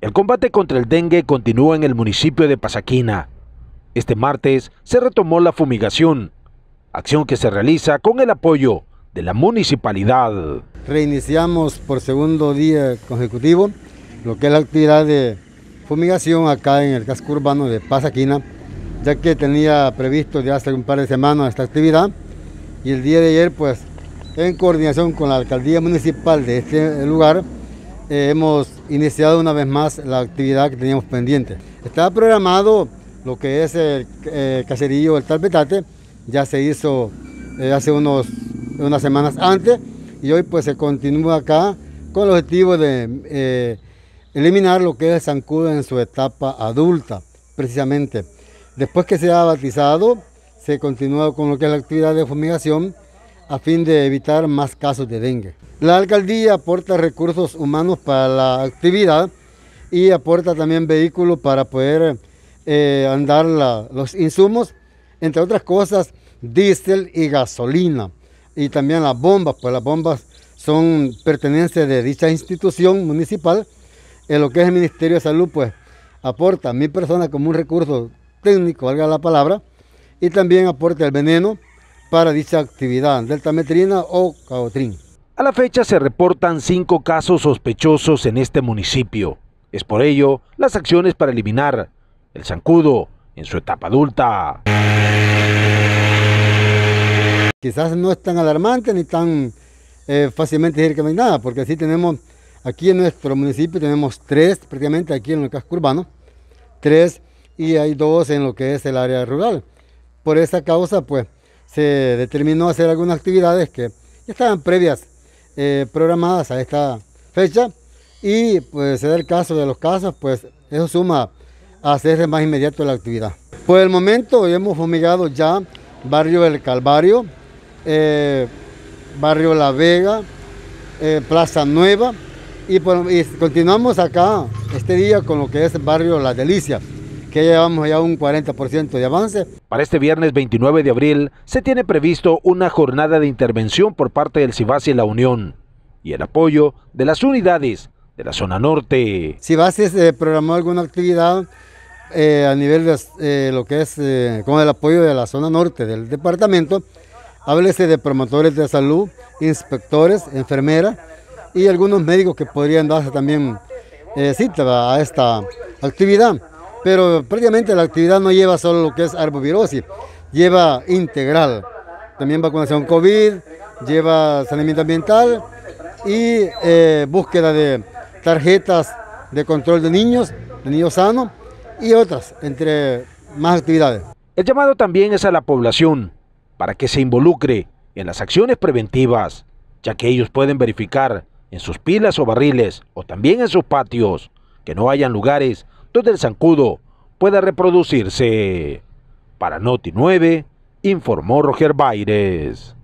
El combate contra el dengue continúa en el municipio de Pasaquina. Este martes se retomó la fumigación, acción que se realiza con el apoyo de la municipalidad. Reiniciamos por segundo día consecutivo lo que es la actividad de fumigación acá en el casco urbano de Pasaquina, ya que tenía previsto ya hace un par de semanas esta actividad y el día de ayer pues en coordinación con la alcaldía municipal de este lugar eh, hemos iniciado una vez más la actividad que teníamos pendiente. Estaba programado lo que es el eh, caserío del Talpetate, ya se hizo eh, hace unos, unas semanas antes y hoy pues se continúa acá con el objetivo de eh, eliminar lo que es el zancudo en su etapa adulta, precisamente. Después que se ha batizado, se continúa con lo que es la actividad de fumigación a fin de evitar más casos de dengue. La alcaldía aporta recursos humanos para la actividad y aporta también vehículos para poder eh, andar los insumos, entre otras cosas, diésel y gasolina. Y también las bombas, pues las bombas son pertenencias de dicha institución municipal. En lo que es el Ministerio de Salud, pues aporta a mi persona como un recurso técnico, valga la palabra, y también aporta el veneno para dicha actividad, deltametrina o caotrin. A la fecha se reportan cinco casos sospechosos en este municipio. Es por ello las acciones para eliminar el zancudo en su etapa adulta. Quizás no es tan alarmante ni tan eh, fácilmente decir que no hay nada, porque así tenemos, aquí en nuestro municipio tenemos tres, prácticamente aquí en el casco urbano, tres y hay dos en lo que es el área rural. Por esa causa, pues, se determinó hacer algunas actividades que estaban previas, eh, programadas a esta fecha, y pues se da el caso de los casos, pues eso suma a hacerse más inmediato la actividad. Por el momento hemos fumigado ya barrio El Calvario, eh, barrio La Vega, eh, Plaza Nueva y, y, continuamos acá este día con lo que es barrio La Delicia, que llevamos ya un 40% de avance. Para este viernes 29 de abril se tiene previsto una jornada de intervención por parte del CIBAS y la Unión y el apoyo de las unidades de la zona norte. CIBAS eh, programó alguna actividad eh, a nivel de eh, lo que es eh, con el apoyo de la zona norte del departamento, háblese de promotores de salud, inspectores, enfermeras y algunos médicos que podrían darse también cita a esta actividad. Pero prácticamente la actividad no lleva solo lo que es arbovirosis, lleva integral. También vacunación COVID, lleva saneamiento ambiental y búsqueda de tarjetas de control de niños, de niños sanos y otras, entre más actividades. El llamado también es a la población para que se involucre en las acciones preventivas, ya que ellos pueden verificar en sus pilas o barriles o también en sus patios que no hayan lugares donde el zancudo pueda reproducirse. Para Noti 9, informó Roger Baires.